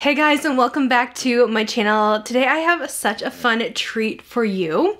Hey guys and welcome back to my channel. Today I have such a fun treat for you.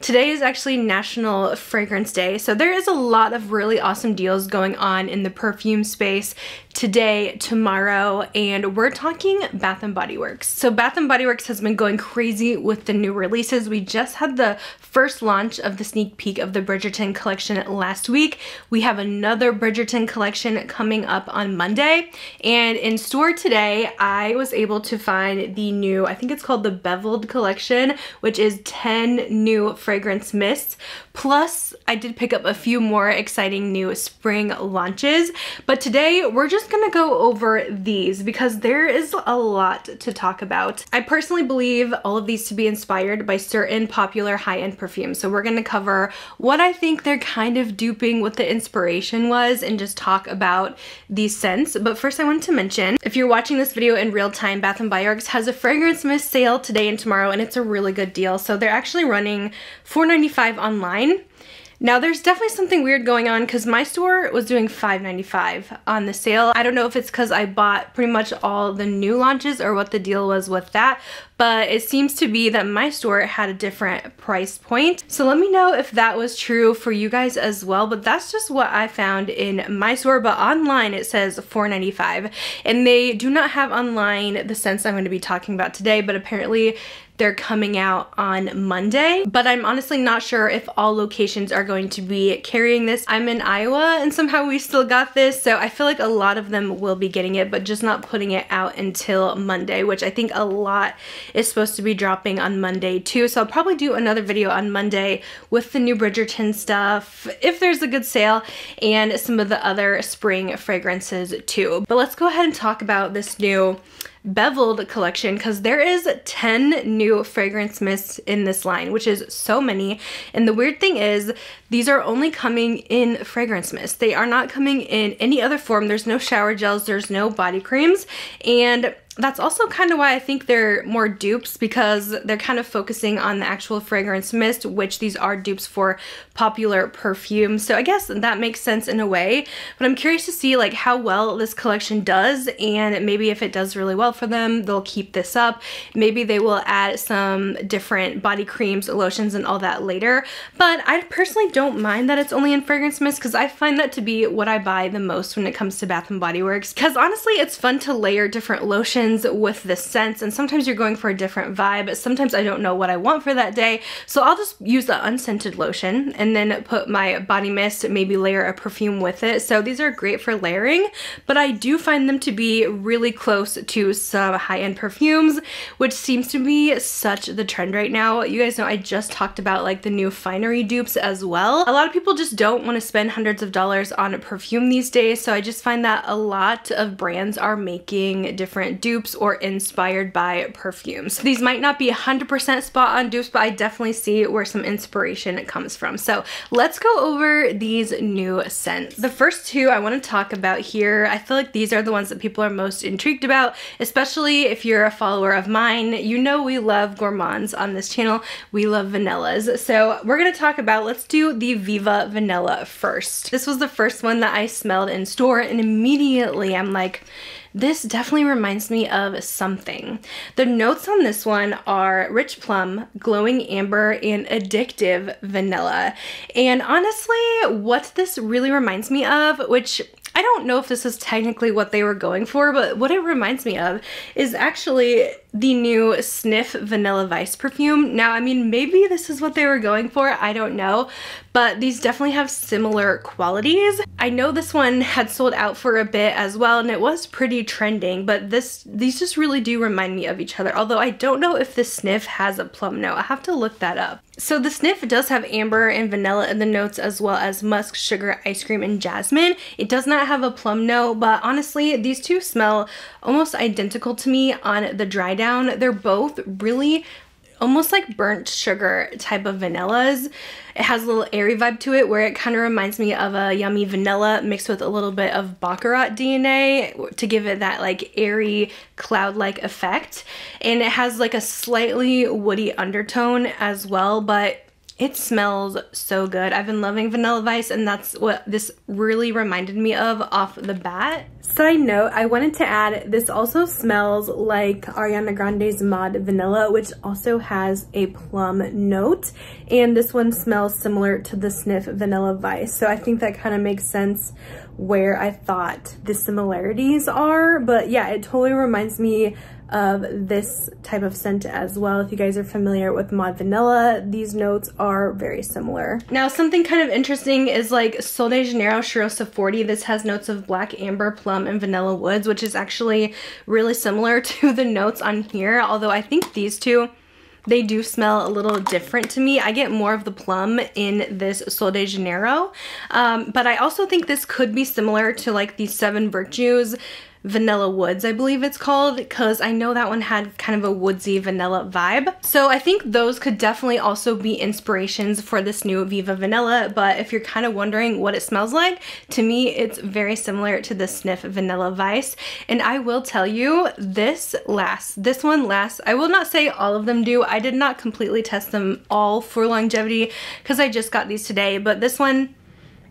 Today is actually National Fragrance Day, so there is a lot of really awesome deals going on in the perfume space today, tomorrow, and we're talking Bath & Body Works. So Bath & Body Works has been going crazy with the new releases. We just had the first launch of the sneak peek of the Bridgerton collection last week. We have another Bridgerton collection coming up on Monday, and in store today, I was able to find the new, I think it's called the Beveled collection, which is 10 new fragrance mists. Plus, I did pick up a few more exciting new spring launches, but today we're just gonna go over these because there is a lot to talk about. I personally believe all of these to be inspired by certain popular high-end perfumes. So we're gonna cover what I think they're kind of duping, what the inspiration was, and just talk about these scents. But first I wanted to mention, if you're watching this video in real time, Bath & Body Works has a fragrance mist sale today and tomorrow, and it's a really good deal. So they're actually running $4.95 online now there's definitely something weird going on because my store was doing $5.95 on the sale. I don't know if it's because I bought pretty much all the new launches or what the deal was with that, but it seems to be that my store had a different price point. So let me know if that was true for you guys as well, but that's just what I found in my store, but online it says $4.95 and they do not have online the scents I'm going to be talking about today, but apparently they're coming out on Monday, but I'm honestly not sure if all locations are going to be carrying this. I'm in Iowa and somehow we still got this, so I feel like a lot of them will be getting it, but just not putting it out until Monday, which I think a lot is supposed to be dropping on Monday too. So I'll probably do another video on Monday with the new Bridgerton stuff, if there's a good sale, and some of the other spring fragrances too. But let's go ahead and talk about this new beveled collection because there is 10 new fragrance mists in this line which is so many. And the weird thing is these are only coming in fragrance mists. they are not coming in any other form. There's no shower gels there's no body creams. And that's also kind of why I think they're more dupes because they're kind of focusing on the actual fragrance mist, which these are dupes for popular perfumes. So I guess that makes sense in a way, but I'm curious to see like how well this collection does and maybe if it does really well for them, they'll keep this up. Maybe they will add some different body creams, lotions, and all that later. But I personally don't mind that it's only in fragrance mist because I find that to be what I buy the most when it comes to Bath & Body Works because honestly, it's fun to layer different lotions with the scents and sometimes you're going for a different vibe. Sometimes I don't know what I want for that day. So I'll just use the unscented lotion and then put my body mist, maybe layer a perfume with it. So these are great for layering, but I do find them to be really close to some high-end perfumes, which seems to be such the trend right now. You guys know I just talked about like the new finery dupes as well. A lot of people just don't want to spend hundreds of dollars on perfume these days. So I just find that a lot of brands are making different dupes dupes or inspired by perfumes. These might not be 100% spot on dupes, but I definitely see where some inspiration comes from. So let's go over these new scents. The first two I want to talk about here, I feel like these are the ones that people are most intrigued about, especially if you're a follower of mine. You know we love gourmands on this channel. We love vanillas. So we're going to talk about, let's do the Viva Vanilla first. This was the first one that I smelled in store and immediately I'm like, this definitely reminds me of something. The notes on this one are rich plum, glowing amber, and addictive vanilla. And honestly, what this really reminds me of, which I don't know if this is technically what they were going for, but what it reminds me of is actually the new Snif Vanilla Vice perfume. Now, I mean, maybe this is what they were going for, I don't know, but these definitely have similar qualities. I know this one had sold out for a bit as well, and it was pretty trending, but this these just really do remind me of each other, although I don't know if the Snif has a plum note. I have to look that up. So the Snif does have amber and vanilla in the notes as well as musk, sugar, ice cream, and jasmine. It does not have a plum note, but honestly, these two smell almost identical to me on the dry down. They're both really almost like burnt sugar type of vanillas. It has a little airy vibe to it where it kind of reminds me of a yummy vanilla mixed with a little bit of Baccarat DNA to give it that like airy cloud-like effect. And it has like a slightly woody undertone as well, but It smells so good. I've been loving Vanilla Vice and that's what this really reminded me of off the bat. Side note, I wanted to add, this also smells like Ariana Grande's Mod Vanilla, which also has a plum note. And this one smells similar to the Snif Vanilla Vice. So I think that kind of makes sense where I thought the similarities are. But yeah, it totally reminds me of this type of scent as well. If you guys are familiar with Mod Vanilla, these notes are very similar. Now something kind of interesting is like Sol de Janeiro Cheirosa 40. This has notes of black amber, plum, and vanilla woods, which is actually really similar to the notes on here. Although I think these two they do smell a little different to me. I get more of the plum in this Sol de Janeiro, um, but I also think this could be similar to like the Seven Virtues Vanilla Woods, I believe it's called, because I know that one had kind of a woodsy vanilla vibe. So I think those could definitely also be inspirations for this new Viva Vanilla, but if you're kind of wondering what it smells like, to me it's very similar to the Snif Vanilla Vice. And I will tell you, this lasts. This one lasts. I will not say all of them do. I did not completely test them all for longevity because I just got these today, but this one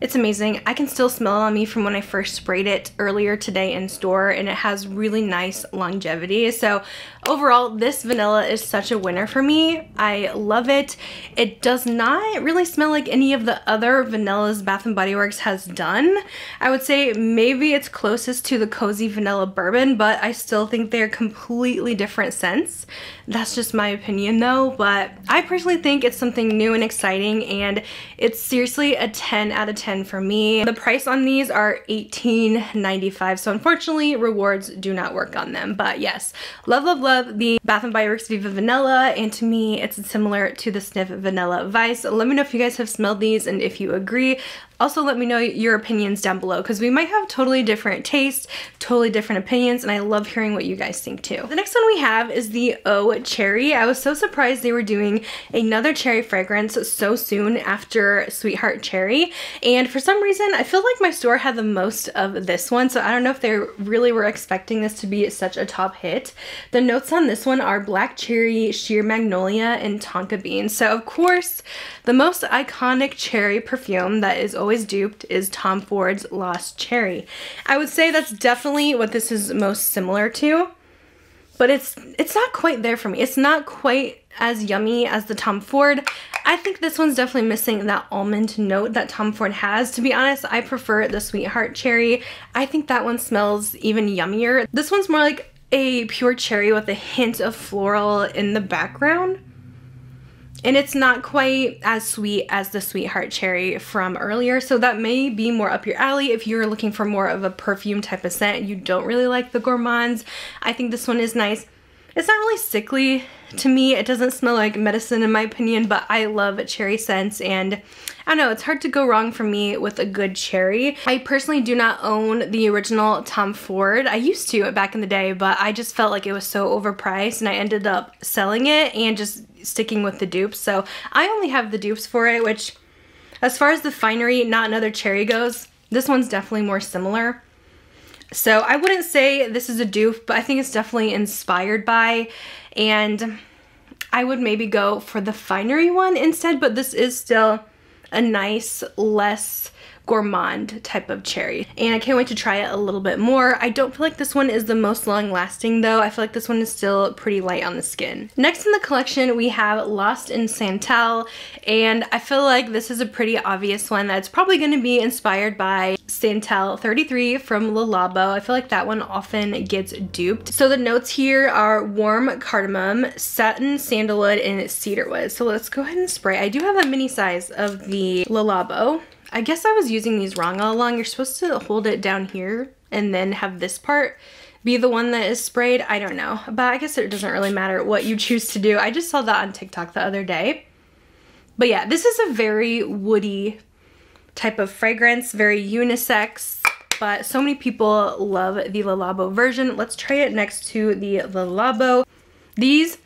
it's amazing. I can still smell it on me from when I first sprayed it earlier today in store and it has really nice longevity. So overall, this vanilla is such a winner for me. I love it. It does not really smell like any of the other vanillas Bath & Body Works has done. I would say maybe it's closest to the Cozy Vanilla Bourbon, but I still think they're completely different scents. That's just my opinion though, but I personally think it's something new and exciting and it's seriously a 10 out of 10 for me. The price on these are $18.95, so unfortunately rewards do not work on them, but yes, love, love, love the Bath & Body Works Viva Vanilla, and to me it's similar to the Snif Vanilla Vice. Let me know if you guys have smelled these and if you agree. Also let me know your opinions down below because we might have totally different tastes, totally different opinions, and I love hearing what you guys think too. The next one we have is the O Cherry. I was so surprised they were doing another cherry fragrance so soon after Sweetheart Cherry, and for some reason I feel like my store had the most of this one, so I don't know if they really were expecting this to be such a top hit. The notes on this one are black cherry, sheer magnolia, and tonka bean. So of course, the most iconic cherry perfume that is always duped is Tom Ford's Lost Cherry. I would say that's definitely what this is most similar to, but it's it's not quite there for me. It's not quite as yummy as the Tom Ford. I think this one's definitely missing that almond note that Tom Ford has. To be honest, I prefer the Sweetheart Cherry. I think that one smells even yummier. This one's more like a pure cherry with a hint of floral in the background. And it's not quite as sweet as the Sweetheart Cherry from earlier, so that may be more up your alley if you're looking for more of a perfume type of scent. You don't really like the gourmands. I think this one is nice. It's not really sickly to me. It doesn't smell like medicine in my opinion, but I love cherry scents and I don't know, it's hard to go wrong for me with a good cherry. I personally do not own the original Tom Ford. I used to back in the day, but I just felt like it was so overpriced and I ended up selling it and just sticking with the dupes. So I only have the dupes for it, which as far as the finery, not another cherry goes, this one's definitely more similar. So I wouldn't say this is a dupe, but I think it's definitely inspired by, and I would maybe go for the finery one instead, but this is still a nice, less gourmand type of cherry. And I can't wait to try it a little bit more. I don't feel like this one is the most long lasting though. I feel like this one is still pretty light on the skin. Next in the collection we have Lost in Santal and I feel like this is a pretty obvious one that's probably going to be inspired by Santal 33 from Le Labo. I feel like that one often gets duped. So the notes here are warm cardamom, satin sandalwood, and cedarwood. So let's go ahead and spray. I do have a mini size of the Le Labo. I guess I was using these wrong all along. You're supposed to hold it down here and then have this part be the one that is sprayed. I don't know, but I guess it doesn't really matter what you choose to do. I just saw that on TikTok the other day. But yeah, this is a very woody type of fragrance, very unisex, but so many people love the Le Labo version. Let's try it next to the Le Labo. These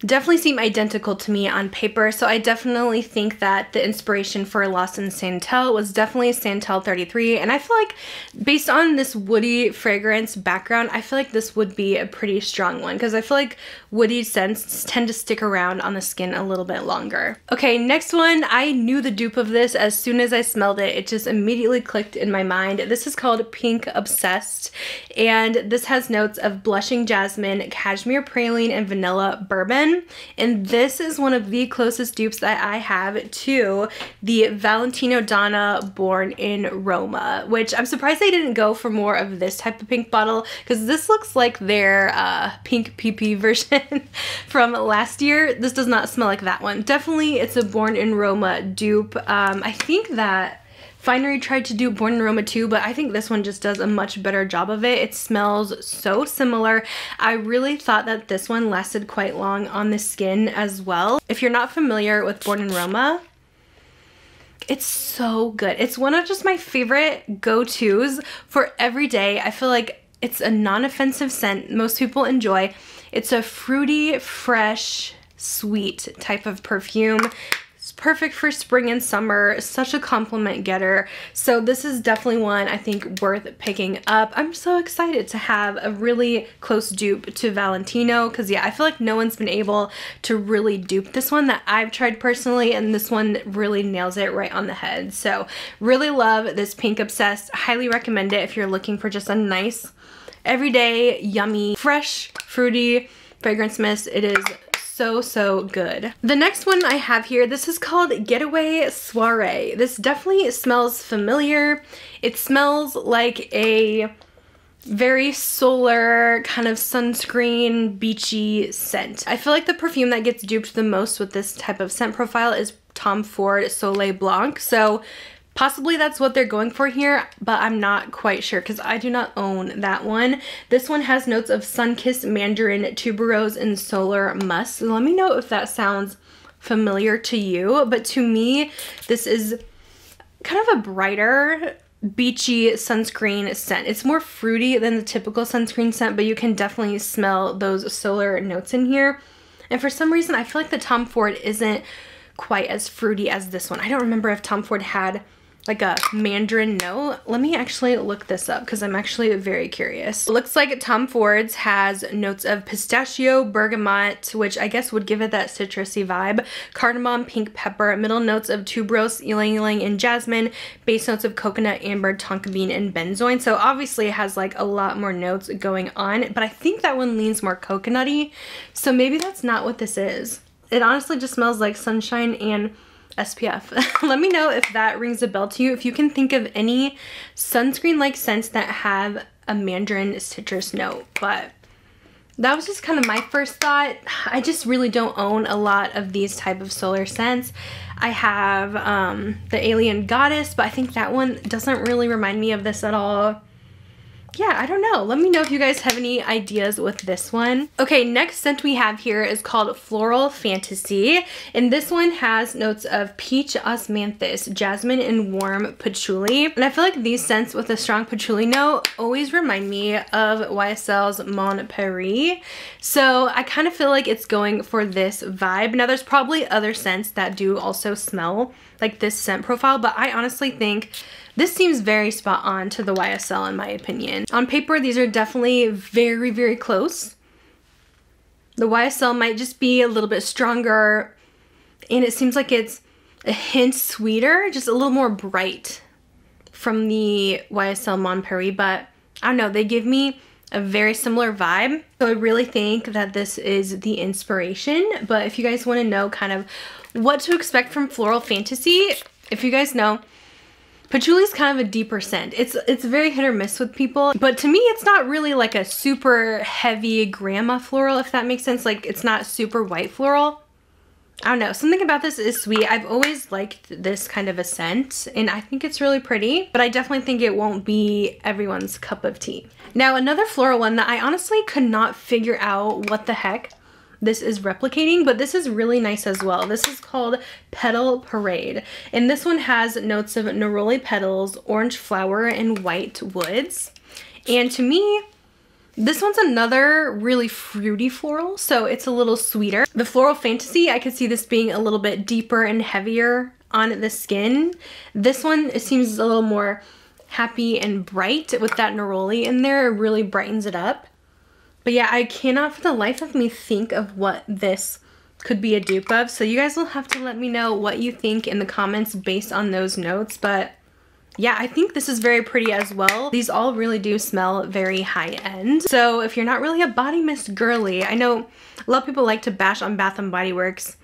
definitely seem identical to me on paper. So I definitely think that the inspiration for Lost in Santal was definitely Santal 33. And I feel like based on this woody fragrance background, I feel like this would be a pretty strong one because I feel like woody scents tend to stick around on the skin a little bit longer. Okay, next one. I knew the dupe of this as soon as I smelled it. It just immediately clicked in my mind. This is called Pink Obsessed. And this has notes of blushing jasmine, cashmere praline, and vanilla bourbon. And this is one of the closest dupes that I have to the Valentino Donna Born in Roma, which I'm surprised they didn't go for more of this type of pink bottle because this looks like their uh, pink PP version from last year. This does not smell like that one. Definitely it's a Born in Roma dupe. Um, I think that Finery tried to do Born in Roma too, but I think this one just does a much better job of it. It smells so similar. I really thought that this one lasted quite long on the skin as well. If you're not familiar with Born in Roma, it's so good. It's one of just my favorite go-tos for every day. I feel like it's a non-offensive scent most people enjoy. It's a fruity, fresh, sweet type of perfume perfect for spring and summer, such a compliment getter. So this is definitely one I think worth picking up. I'm so excited to have a really close dupe to Valentino because yeah, I feel like no one's been able to really dupe this one that I've tried personally and this one really nails it right on the head. So really love this Pink Obsessed. Highly recommend it if you're looking for just a nice everyday, yummy, fresh, fruity fragrance mist. It is so, so good. The next one I have here, this is called Getaway Soiree. This definitely smells familiar. It smells like a very solar kind of sunscreen beachy scent. I feel like the perfume that gets duped the most with this type of scent profile is Tom Ford Soleil Blanc. So Possibly that's what they're going for here, but I'm not quite sure because I do not own that one. This one has notes of sun-kissed Mandarin, Tuberose, and Solar Musk. Let me know if that sounds familiar to you. But to me, this is kind of a brighter beachy sunscreen scent. It's more fruity than the typical sunscreen scent, but you can definitely smell those solar notes in here. And for some reason, I feel like the Tom Ford isn't quite as fruity as this one. I don't remember if Tom Ford had like a mandarin note. Let me actually look this up because I'm actually very curious. It looks like Tom Ford's has notes of pistachio, bergamot, which I guess would give it that citrusy vibe, cardamom, pink pepper, middle notes of tuberose, ylang ylang, and jasmine, base notes of coconut, amber, tonka bean, and benzoin. So obviously it has like a lot more notes going on, but I think that one leans more coconutty. So maybe that's not what this is. It honestly just smells like sunshine and SPF. Let me know if that rings a bell to you. If you can think of any sunscreen-like scents that have a mandarin citrus note. But that was just kind of my first thought. I just really don't own a lot of these type of solar scents. I have um, the Alien Goddess, but I think that one doesn't really remind me of this at all yeah, I don't know. Let me know if you guys have any ideas with this one. Okay, next scent we have here is called Floral Fantasy. And this one has notes of peach osmanthus, jasmine, and warm patchouli. And I feel like these scents with a strong patchouli note always remind me of YSL's Mon Paris. So I kind of feel like it's going for this vibe. Now there's probably other scents that do also smell like this scent profile, but I honestly think this seems very spot on to the YSL in my opinion. On paper, these are definitely very, very close. The YSL might just be a little bit stronger and it seems like it's a hint sweeter, just a little more bright from the YSL Mon Paris, but I don't know, they give me a very similar vibe. So I really think that this is the inspiration, but if you guys wanna know kind of what to expect from Floral Fantasy, if you guys know, Patchouli is kind of a deeper scent. It's it's very hit or miss with people, but to me it's not really like a super heavy grandma floral, if that makes sense. Like it's not super white floral. I don't know, something about this is sweet. I've always liked this kind of a scent and I think it's really pretty, but I definitely think it won't be everyone's cup of tea. Now another floral one that I honestly could not figure out what the heck this is replicating, but this is really nice as well. This is called Petal Parade, and this one has notes of neroli petals, orange flower, and white woods. And to me, This one's another really fruity floral, so it's a little sweeter. The Floral Fantasy, I could see this being a little bit deeper and heavier on the skin. This one it seems a little more happy and bright with that neroli in there. It really brightens it up. But yeah, I cannot for the life of me think of what this could be a dupe of. So you guys will have to let me know what you think in the comments based on those notes. But yeah, I think this is very pretty as well. These all really do smell very high end. So if you're not really a body mist girly, I know a lot of people like to bash on Bath & Body Works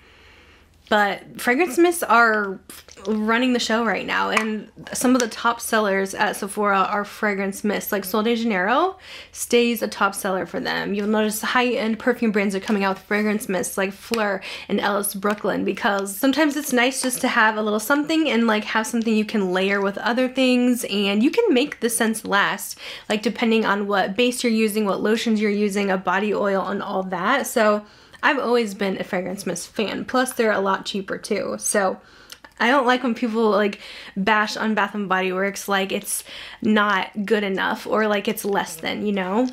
but fragrance mists are running the show right now and some of the top sellers at Sephora are fragrance mists like Sol de Janeiro stays a top seller for them. You'll notice high-end perfume brands are coming out with fragrance mists like Phlur and Ellis Brooklyn because sometimes it's nice just to have a little something and like have something you can layer with other things and you can make the scents last like depending on what base you're using, what lotions you're using, a body oil and all that. So I've always been a fragrance mist fan. Plus they're a lot cheaper too. So I don't like when people like bash on Bath and Body Works like it's not good enough or like it's less than, you know?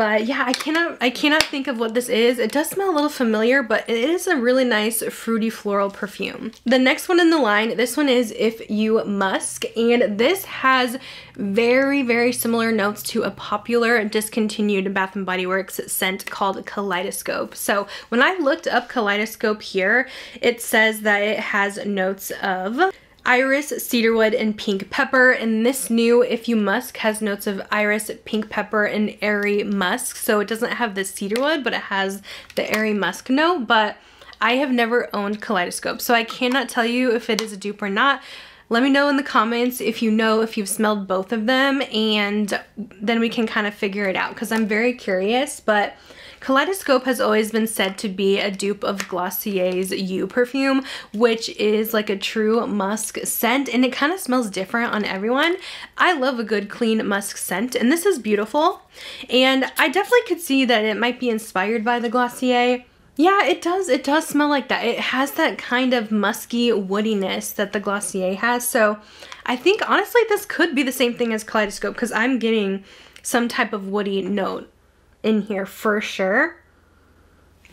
But yeah, I cannot I cannot think of what this is. It does smell a little familiar, but it is a really nice fruity floral perfume. The next one in the line, this one is If You Musk, and this has very, very similar notes to a popular discontinued Bath & Body Works scent called Kaleidoscope. So when I looked up Kaleidoscope here, it says that it has notes of iris, cedarwood, and pink pepper. And this new If You Musk has notes of iris, pink pepper, and airy musk. So it doesn't have the cedarwood, but it has the airy musk note. But I have never owned Kaleidoscope, so I cannot tell you if it is a dupe or not. Let me know in the comments if you know if you've smelled both of them and then we can kind of figure it out because I'm very curious. But Kaleidoscope has always been said to be a dupe of Glossier's You perfume, which is like a true musk scent and it kind of smells different on everyone. I love a good clean musk scent and this is beautiful. And I definitely could see that it might be inspired by the Glossier. Yeah, it does. It does smell like that. It has that kind of musky woodiness that the Glossier has. So I think honestly this could be the same thing as Kaleidoscope because I'm getting some type of woody note in here for sure.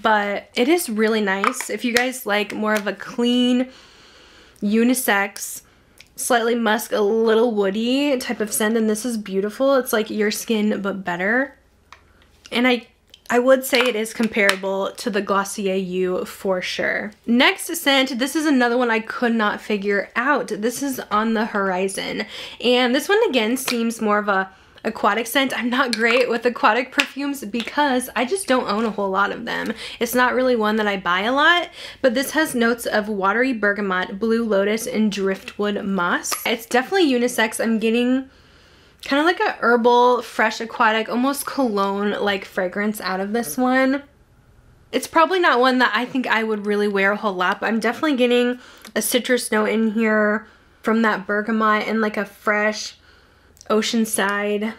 But it is really nice. If you guys like more of a clean, unisex, slightly musk, a little woody type of scent, and this is beautiful. It's like your skin, but better. And I I would say it is comparable to the Glossier You for sure. Next scent, this is another one I could not figure out. This is On the Horizon. And this one again seems more of a aquatic scent. I'm not great with aquatic perfumes because I just don't own a whole lot of them. It's not really one that I buy a lot, but this has notes of watery bergamot, blue lotus, and driftwood moss. It's definitely unisex. I'm getting kind of like a herbal, fresh aquatic, almost cologne-like fragrance out of this one. It's probably not one that I think I would really wear a whole lot, but I'm definitely getting a citrus note in here from that bergamot and like a fresh oceanside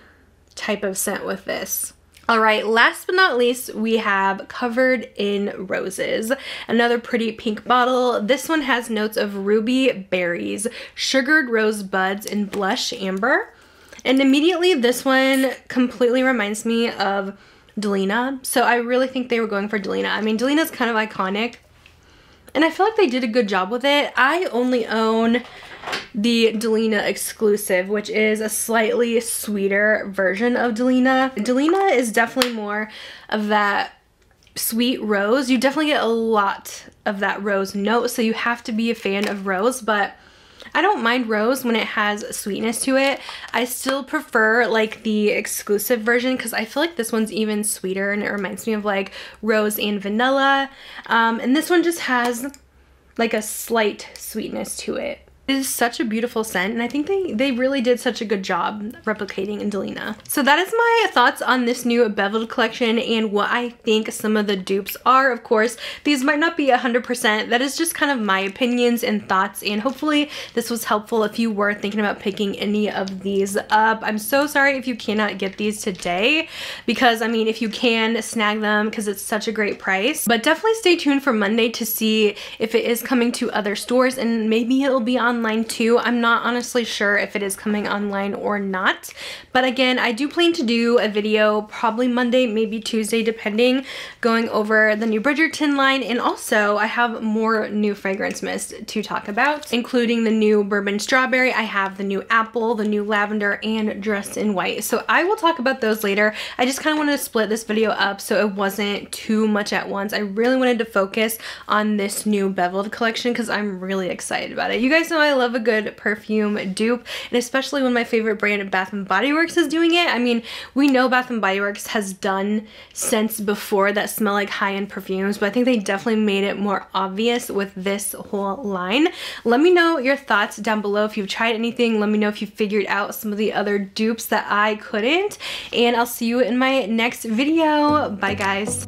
type of scent with this. All right, last but not least, we have Covered in Roses, another pretty pink bottle. This one has notes of ruby berries, sugared rose buds, and blush amber. And immediately this one completely reminds me of Delina. So I really think they were going for Delina. I mean, Delina's kind of iconic. And I feel like they did a good job with it. I only own the Delina exclusive, which is a slightly sweeter version of Delina. Delina is definitely more of that sweet rose. You definitely get a lot of that rose note, so you have to be a fan of rose, but I don't mind rose when it has sweetness to it. I still prefer like the exclusive version because I feel like this one's even sweeter and it reminds me of like rose and vanilla. Um, and this one just has like a slight sweetness to it. It is such a beautiful scent and I think they, they really did such a good job replicating Delina. So that is my thoughts on this new beveled collection and what I think some of the dupes are. Of course, these might not be 100%. That is just kind of my opinions and thoughts and hopefully this was helpful if you were thinking about picking any of these up. I'm so sorry if you cannot get these today because I mean if you can snag them because it's such a great price. But definitely stay tuned for Monday to see if it is coming to other stores and maybe it'll be on online too. I'm not honestly sure if it is coming online or not. But again, I do plan to do a video probably Monday, maybe Tuesday, depending, going over the new Bridgerton line. And also I have more new fragrance mist to talk about, including the new Bourbon Strawberry. I have the new Apple, the new Lavender, and Dressed in White. So I will talk about those later. I just kind of wanted to split this video up so it wasn't too much at once. I really wanted to focus on this new beveled collection because I'm really excited about it. You guys know I love a good perfume dupe and especially when my favorite brand Bath & Body Works is doing it. I mean, we know Bath & Body Works has done scents before that smell like high-end perfumes, but I think they definitely made it more obvious with this whole line. Let me know your thoughts down below if you've tried anything. Let me know if you figured out some of the other dupes that I couldn't. And I'll see you in my next video. Bye guys.